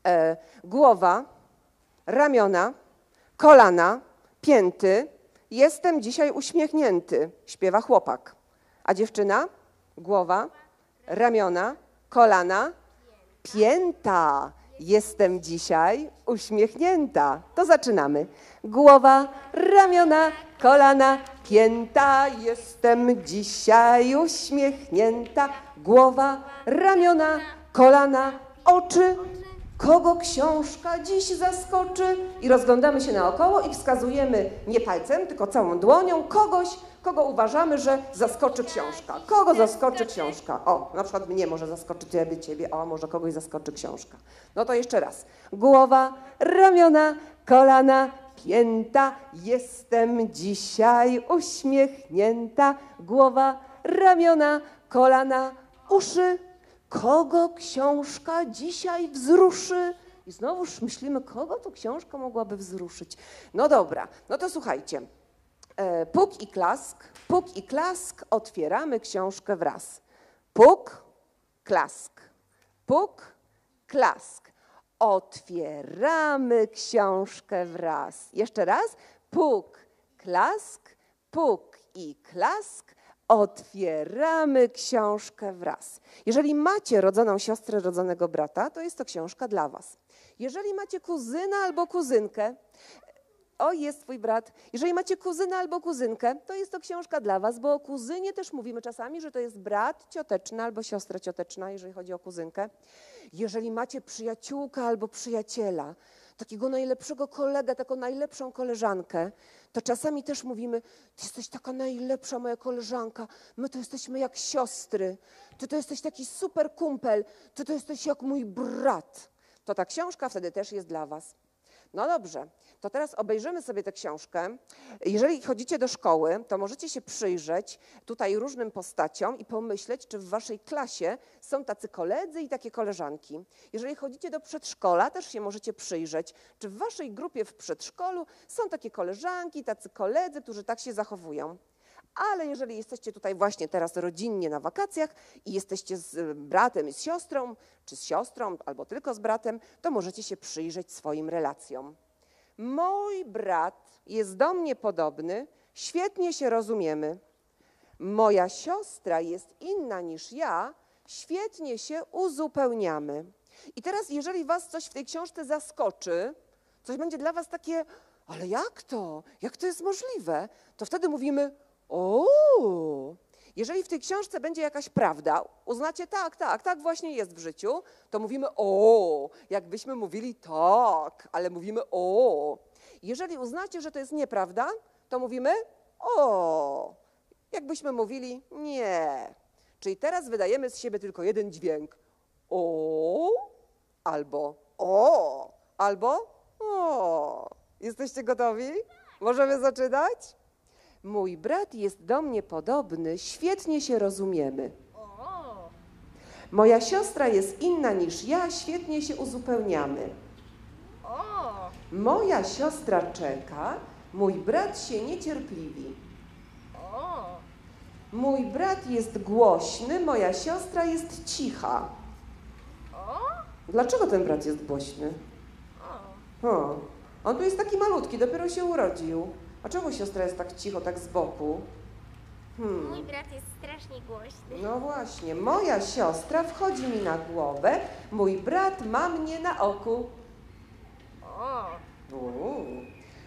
E, głowa, ramiona, kolana, pięty. Jestem dzisiaj uśmiechnięty, śpiewa chłopak. A dziewczyna? Głowa, ramiona, kolana, pięta. Jestem dzisiaj uśmiechnięta. To zaczynamy. Głowa, ramiona, kolana, pięta. Jestem dzisiaj uśmiechnięta. Głowa, ramiona, kolana, oczy. Kogo książka dziś zaskoczy? I rozglądamy się naokoło i wskazujemy nie palcem, tylko całą dłonią kogoś, kogo uważamy, że zaskoczy książka. Kogo zaskoczy książka? O, na przykład mnie może zaskoczyć ciebie, ciebie, o, może kogoś zaskoczy książka. No to jeszcze raz. Głowa, ramiona, kolana, pięta. Jestem dzisiaj uśmiechnięta. Głowa, ramiona, kolana, uszy. Kogo książka dzisiaj wzruszy? I znowuż myślimy, kogo tu książka mogłaby wzruszyć? No dobra, no to słuchajcie. E, Puk i klask, puk i klask, otwieramy książkę wraz. Puk, klask, puk, klask. Otwieramy książkę wraz. Jeszcze raz. Puk, klask, puk i klask. Otwieramy książkę wraz. Jeżeli macie rodzoną siostrę, rodzonego brata, to jest to książka dla Was. Jeżeli macie kuzyna albo kuzynkę, o, jest twój brat. Jeżeli macie kuzyna albo kuzynkę, to jest to książka dla was, bo o kuzynie też mówimy czasami, że to jest brat cioteczny albo siostra cioteczna, jeżeli chodzi o kuzynkę. Jeżeli macie przyjaciółkę albo przyjaciela, takiego najlepszego kolegę, taką najlepszą koleżankę, to czasami też mówimy, ty jesteś taka najlepsza moja koleżanka, my to jesteśmy jak siostry, ty to jesteś taki super kumpel, ty to jesteś jak mój brat. To ta książka wtedy też jest dla was. No dobrze, to teraz obejrzymy sobie tę książkę. Jeżeli chodzicie do szkoły, to możecie się przyjrzeć tutaj różnym postaciom i pomyśleć, czy w waszej klasie są tacy koledzy i takie koleżanki. Jeżeli chodzicie do przedszkola, też się możecie przyjrzeć, czy w waszej grupie w przedszkolu są takie koleżanki, tacy koledzy, którzy tak się zachowują. Ale jeżeli jesteście tutaj właśnie teraz rodzinnie na wakacjach i jesteście z y, bratem i z siostrą, czy z siostrą, albo tylko z bratem, to możecie się przyjrzeć swoim relacjom. Mój brat jest do mnie podobny, świetnie się rozumiemy. Moja siostra jest inna niż ja, świetnie się uzupełniamy. I teraz, jeżeli Was coś w tej książce zaskoczy, coś będzie dla Was takie, ale jak to? Jak to jest możliwe? To wtedy mówimy, o. Jeżeli w tej książce będzie jakaś prawda, uznacie tak, tak, tak właśnie jest w życiu, to mówimy o, jakbyśmy mówili tak, ale mówimy o. Jeżeli uznacie, że to jest nieprawda, to mówimy o, jakbyśmy mówili nie. Czyli teraz wydajemy z siebie tylko jeden dźwięk. O albo o, albo o. Jesteście gotowi? Możemy zaczynać? Mój brat jest do mnie podobny, świetnie się rozumiemy. Moja siostra jest inna niż ja, świetnie się uzupełniamy. Moja siostra czeka, mój brat się niecierpliwi. Mój brat jest głośny, moja siostra jest cicha. Dlaczego ten brat jest głośny? O, on tu jest taki malutki, dopiero się urodził. A czemu siostra jest tak cicho, tak z boku? Hmm. Mój brat jest strasznie głośny. No właśnie, moja siostra wchodzi mi na głowę, mój brat ma mnie na oku. Uuu.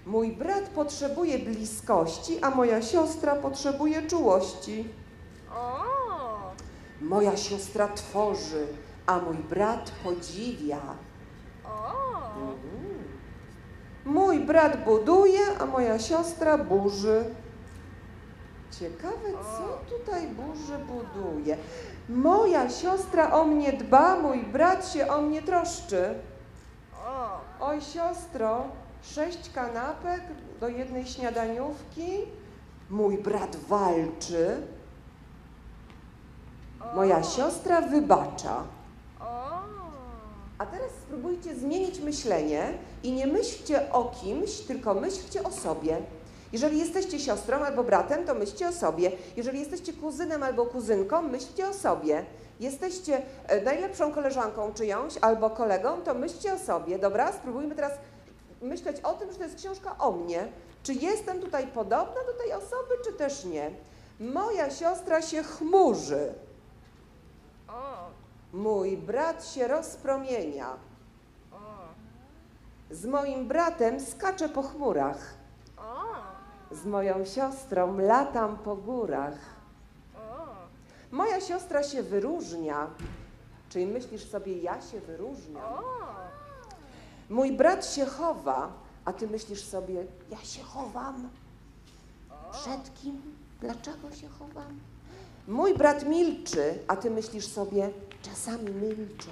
Mój brat potrzebuje bliskości, a moja siostra potrzebuje czułości. Moja siostra tworzy, a mój brat podziwia. Mhm. Mój brat buduje, a moja siostra burzy. Ciekawe, co tutaj burzy buduje. Moja siostra o mnie dba, mój brat się o mnie troszczy. Oj, siostro, sześć kanapek do jednej śniadaniówki. Mój brat walczy. Moja siostra wybacza. A teraz spróbujcie zmienić myślenie i nie myślcie o kimś, tylko myślcie o sobie. Jeżeli jesteście siostrą albo bratem, to myślcie o sobie. Jeżeli jesteście kuzynem albo kuzynką, myślcie o sobie. Jesteście e, najlepszą koleżanką czyjąś albo kolegą, to myślcie o sobie. Dobra? Spróbujmy teraz myśleć o tym, że to jest książka o mnie. Czy jestem tutaj podobna do tej osoby, czy też nie? Moja siostra się chmurzy. Mój brat się rozpromienia. Z moim bratem skaczę po chmurach. Z moją siostrą latam po górach. Moja siostra się wyróżnia. Czyli myślisz sobie, ja się wyróżniam. Mój brat się chowa, a ty myślisz sobie, ja się chowam. Przed kim? Dlaczego się chowam? Mój brat milczy, a ty myślisz sobie, czasami milczę.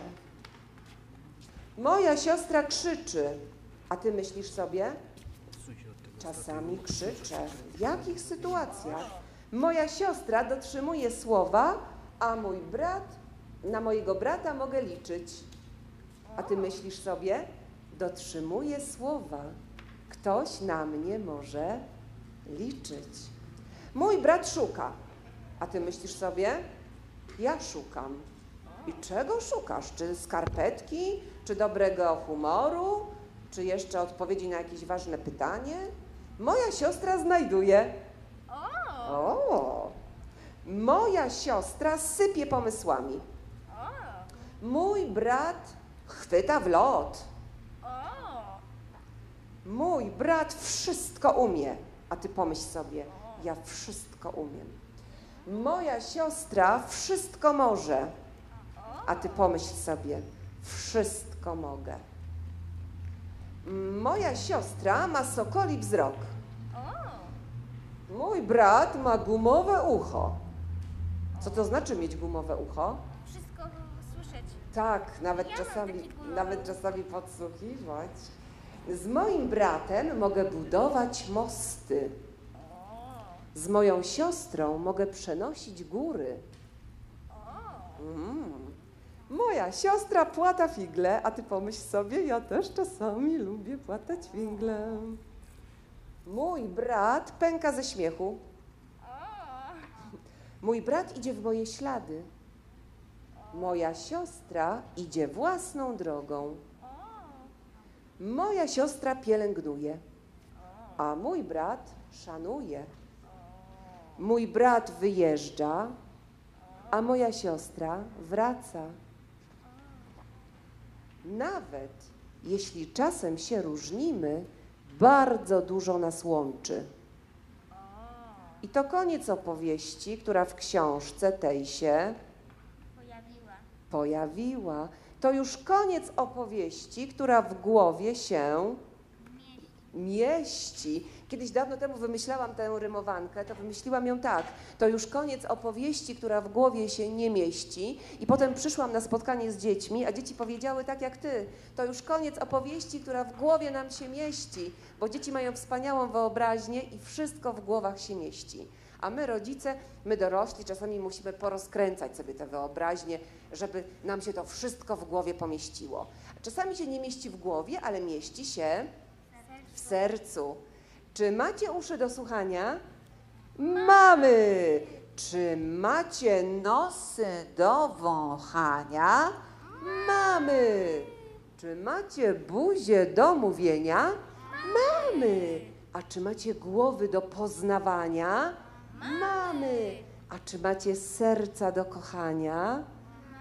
Moja siostra krzyczy, a ty myślisz sobie, czasami krzyczę. W jakich sytuacjach? Moja siostra dotrzymuje słowa, a mój brat, na mojego brata mogę liczyć. A ty myślisz sobie, dotrzymuje słowa. Ktoś na mnie może liczyć. Mój brat szuka, a ty myślisz sobie, ja szukam. I czego szukasz? Czy skarpetki, czy dobrego humoru, czy jeszcze odpowiedzi na jakieś ważne pytanie? Moja siostra znajduje. O! Moja siostra sypie pomysłami. Mój brat chwyta w lot. Mój brat wszystko umie. A ty pomyśl sobie, ja wszystko umiem. Moja siostra wszystko może. A ty pomyśl sobie, wszystko mogę. Moja siostra ma sokoli wzrok. Mój brat ma gumowe ucho. Co to znaczy mieć gumowe ucho? Wszystko słyszeć. Tak, nawet Ja czasami, nawet czasami podsłuchiwać. Z moim bratem mogę budować mosty. Z moją siostrą mogę przenosić góry. Mm. Moja siostra płata figle, a ty pomyśl sobie, ja też czasami lubię płatać figle. Mój brat pęka ze śmiechu. Mój brat idzie w moje ślady. Moja siostra idzie własną drogą. Moja siostra pielęgnuje, a mój brat szanuje. Mój brat wyjeżdża, a moja siostra wraca. Nawet jeśli czasem się różnimy, bardzo dużo nas łączy. I to koniec opowieści, która w książce tej się Pojawiła. pojawiła. To już koniec opowieści, która w głowie się mieści. Kiedyś dawno temu wymyślałam tę rymowankę, to wymyśliłam ją tak. To już koniec opowieści, która w głowie się nie mieści. I potem przyszłam na spotkanie z dziećmi, a dzieci powiedziały tak jak ty. To już koniec opowieści, która w głowie nam się mieści, bo dzieci mają wspaniałą wyobraźnię i wszystko w głowach się mieści. A my rodzice, my dorośli czasami musimy porozkręcać sobie tę wyobraźnię, żeby nam się to wszystko w głowie pomieściło. Czasami się nie mieści w głowie, ale mieści się w sercu. Czy macie uszy do słuchania? Mamy. Czy macie nosy do wąchania? Mamy. Czy macie buzię do mówienia? Mamy. A czy macie głowy do poznawania? Mamy. A czy macie serca do kochania?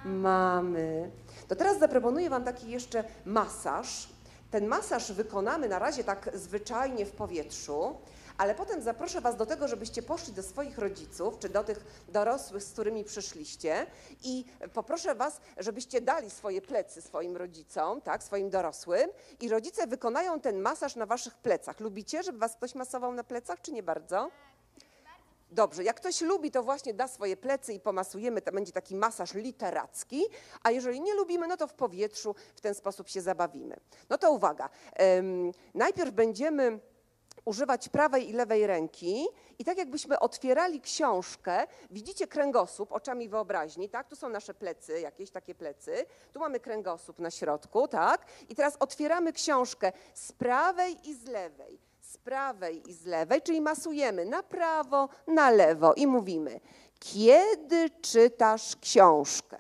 Mamy. To teraz zaproponuję Wam taki jeszcze masaż. Ten masaż wykonamy na razie tak zwyczajnie w powietrzu, ale potem zaproszę Was do tego, żebyście poszli do swoich rodziców, czy do tych dorosłych, z którymi przyszliście i poproszę Was, żebyście dali swoje plecy swoim rodzicom, tak, swoim dorosłym i rodzice wykonają ten masaż na Waszych plecach. Lubicie, żeby Was ktoś masował na plecach, czy nie bardzo? Dobrze, jak ktoś lubi, to właśnie da swoje plecy i pomasujemy, to będzie taki masaż literacki, a jeżeli nie lubimy, no to w powietrzu w ten sposób się zabawimy. No to uwaga, najpierw będziemy używać prawej i lewej ręki i tak jakbyśmy otwierali książkę, widzicie kręgosłup oczami wyobraźni, tak? Tu są nasze plecy, jakieś takie plecy, tu mamy kręgosłup na środku, tak? I teraz otwieramy książkę z prawej i z lewej z prawej i z lewej, czyli masujemy na prawo, na lewo i mówimy: Kiedy czytasz książkę?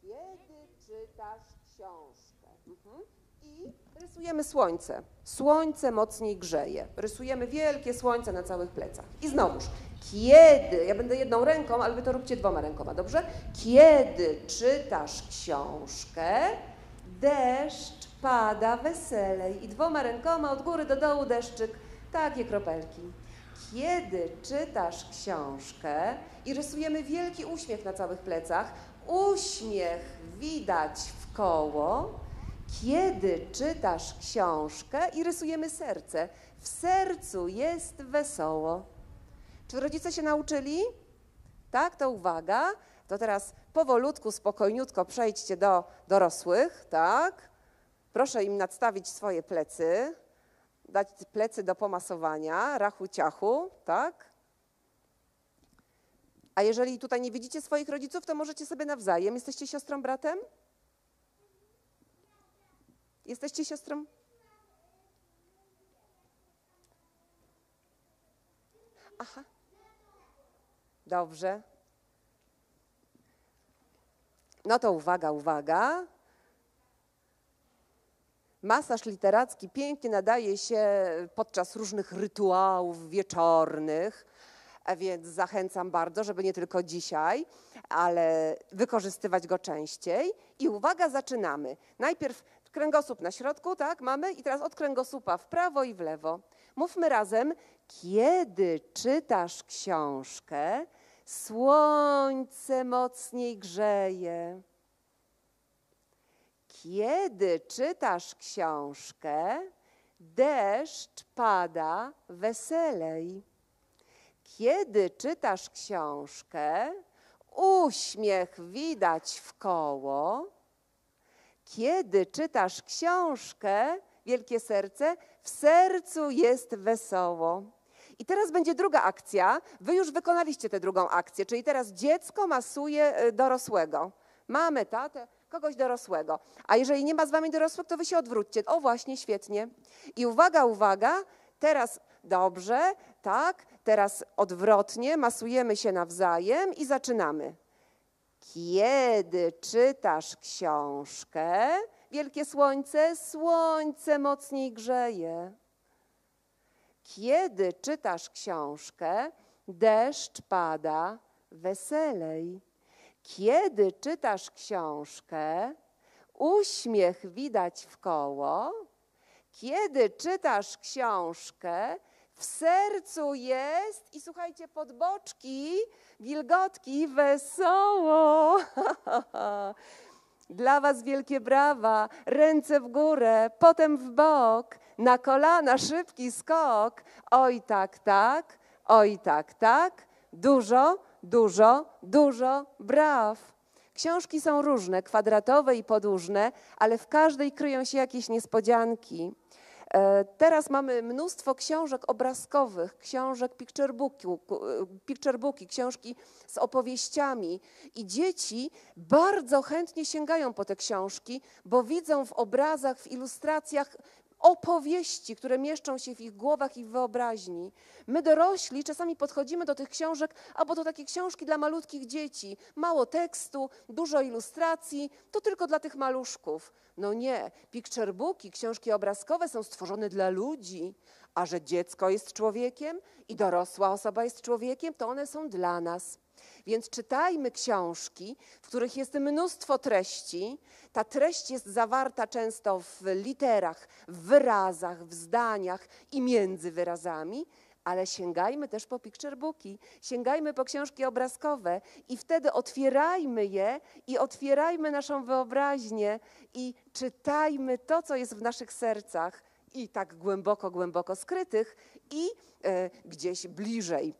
Kiedy czytasz książkę? Mhm. I rysujemy słońce. Słońce mocniej grzeje. Rysujemy wielkie słońce na całych plecach. I znowuż, kiedy, ja będę jedną ręką, ale wy to róbcie dwoma rękoma, dobrze? Kiedy czytasz książkę, deszcz pada weselej i dwoma rękoma od góry do dołu deszczyk, takie kropelki. Kiedy czytasz książkę i rysujemy wielki uśmiech na całych plecach, uśmiech widać w koło, kiedy czytasz książkę i rysujemy serce, w sercu jest wesoło. Czy rodzice się nauczyli? Tak, to uwaga. To teraz powolutku, spokojniutko przejdźcie do dorosłych, tak? Proszę im nadstawić swoje plecy, dać plecy do pomasowania, rachu ciachu, tak? A jeżeli tutaj nie widzicie swoich rodziców, to możecie sobie nawzajem. Jesteście siostrą, bratem? Jesteście siostrą? Aha. Dobrze. No to uwaga, uwaga. Masaż literacki pięknie nadaje się podczas różnych rytuałów wieczornych, więc zachęcam bardzo, żeby nie tylko dzisiaj, ale wykorzystywać go częściej. I uwaga, zaczynamy. Najpierw kręgosłup na środku, tak, mamy i teraz od kręgosłupa w prawo i w lewo. Mówmy razem, kiedy czytasz książkę, słońce mocniej grzeje. Kiedy czytasz książkę, deszcz pada weselej. Kiedy czytasz książkę, uśmiech widać w koło. Kiedy czytasz książkę, wielkie serce, w sercu jest wesoło. I teraz będzie druga akcja. Wy już wykonaliście tę drugą akcję, czyli teraz dziecko masuje e, dorosłego. Mamy tatę, kogoś dorosłego. A jeżeli nie ma z wami dorosłych, to wy się odwróćcie. O właśnie, świetnie. I uwaga, uwaga, teraz Dobrze, tak. Teraz odwrotnie, masujemy się nawzajem i zaczynamy. Kiedy czytasz książkę, wielkie słońce, słońce mocniej grzeje. Kiedy czytasz książkę, deszcz pada weselej. Kiedy czytasz książkę, uśmiech widać w koło. Kiedy czytasz książkę, w sercu jest i słuchajcie, pod boczki, wilgotki, wesoło. Dla Was wielkie brawa, ręce w górę, potem w bok, na kolana szybki skok. Oj tak, tak, oj tak, tak, dużo, dużo, dużo braw. Książki są różne, kwadratowe i podłużne, ale w każdej kryją się jakieś niespodzianki. E, Teraz mamy mnóstwo książek obrazkowych, książek picturebooki, picturebooki, książki z opowieściami. I dzieci bardzo chętnie sięgają po te książki, bo widzą w obrazach, w ilustracjach opowieści, które mieszczą się w ich głowach i wyobraźni. My dorośli czasami podchodzimy do tych książek, albo to takie książki dla malutkich dzieci. Mało tekstu, dużo ilustracji, to tylko dla tych maluszków. No nie, picturebooki, książki obrazkowe są stworzone dla ludzi, a że dziecko jest człowiekiem i dorosła osoba jest człowiekiem, to one są dla nas. Więc czytajmy książki, w których jest mnóstwo treści. Ta treść jest zawarta często w literach, w wyrazach, w zdaniach i między wyrazami, ale sięgajmy też po picturebooki, sięgajmy po książki obrazkowe i wtedy otwierajmy je i otwierajmy naszą wyobraźnię i czytajmy to, co jest w naszych sercach i tak głęboko, głęboko skrytych i e, gdzieś bliżej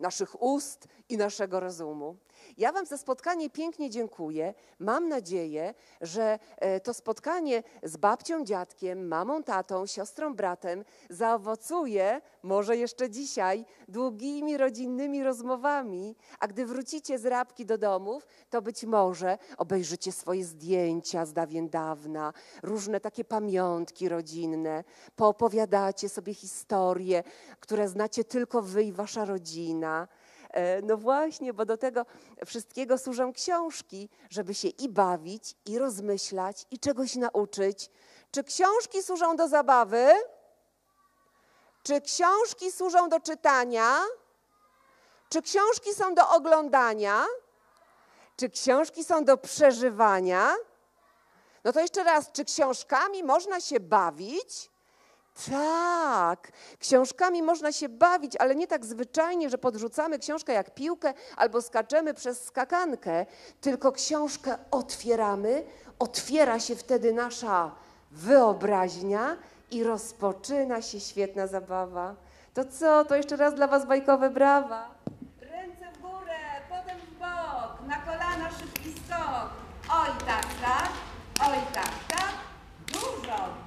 naszych ust i naszego rozumu. Ja Wam za spotkanie pięknie dziękuję. Mam nadzieję, że e, to spotkanie z babcią, dziadkiem, mamą, tatą, siostrą, bratem zaowocuje, może jeszcze dzisiaj, długimi rodzinnymi rozmowami. A gdy wrócicie z rabki do domów, to być może obejrzycie swoje zdjęcia z dawien dawna, różne takie pamiątki rodzinne, poopowiadacie sobie historie, które znacie tylko Wy i Wasza rodzina. E, No właśnie, bo do tego wszystkiego służą książki, żeby się i bawić, i rozmyślać, i czegoś nauczyć. Czy książki służą do zabawy? Czy książki służą do czytania? Czy książki są do oglądania? Czy książki są do przeżywania? No to jeszcze raz, czy książkami można się bawić? Tak, książkami można się bawić, ale nie tak zwyczajnie, że podrzucamy książkę jak piłkę albo skaczemy przez skakankę, tylko książkę otwieramy, otwiera się wtedy nasza wyobraźnia i rozpoczyna się świetna zabawa. To co, to jeszcze raz dla Was bajkowe brawa. Ręce w górę, potem w bok, na kolana szybki skok. Oj tak, tak, oj tak, tak, dużo,